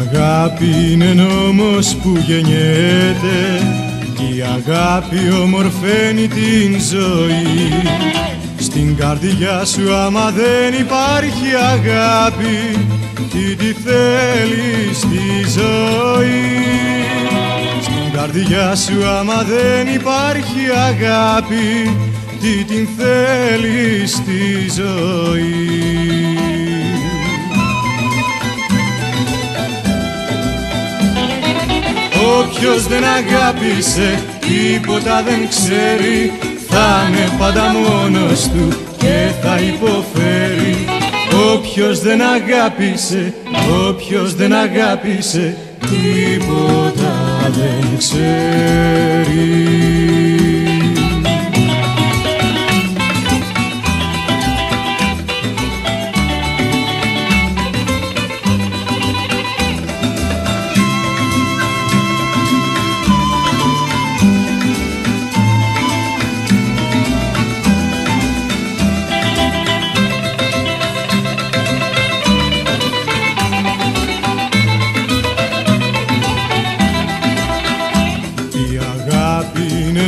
αγάπη είναι νόμος που γεννιέται. Κι η αγάπη ομορφαίνει την ζωή. Στην καρδιά σου άμα δεν υπάρχει αγάπη Τι τη θέλει στη ζωή; Στην καρδιά σου άμα δεν υπάρχει αγάπη Τι την θέλει στη ζωή; Όποιος δεν αγάπησε τίποτα δεν ξέρει. Θα είναι πάντα μόνος του και θα υποφέρει. Όποιος δεν αγάπησε, όποιος δεν αγάπησε Τίποτα δεν ξέρει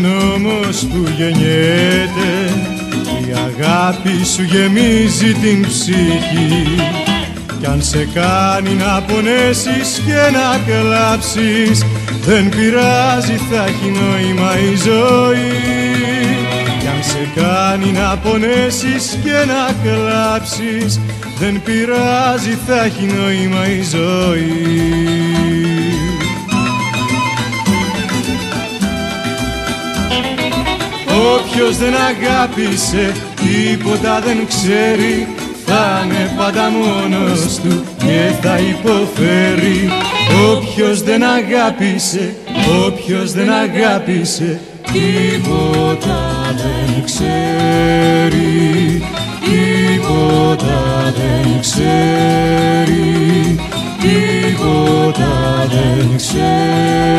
που γεννιέται η αγάπη σου γεμίζει την ψυχή. Κι αν σε κάνει να πονέσεις και να κλάψεις δεν πειράζει θα έχει νόημα η ζωή. Κι αν σε κάνει να πονέσεις και να κλάψεις δεν πειράζει θα έχει νόημα η ζωή Όποιος δεν αγάπησε τίποτα δεν ξέρει. Θα είναι πάντα μόνος του και θα υποφέρει. Όποιος δεν αγάπησε, όποιος δεν αγάπησε τίποτα δεν ξέρει. Τίποτα δεν ξέρει. Τίποτα δεν ξέρει